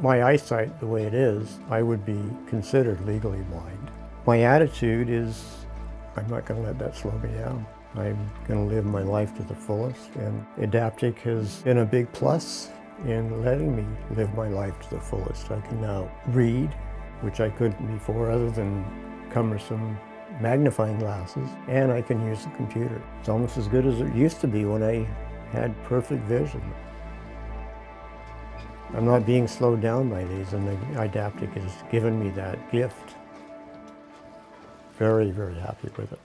my eyesight the way it is, I would be considered legally blind. My attitude is I'm not going to let that slow me down. I'm going to live my life to the fullest, and Eyedaptic has been a big plus in letting me live my life to the fullest. I can now read, which I couldn't before, other than cumbersome magnifying glasses, and I can use the computer. It's almost as good as it used to be when I had perfect vision. I'm not being slowed down by these, and the Eyedaptic has given me that gift. Very, very happy with it.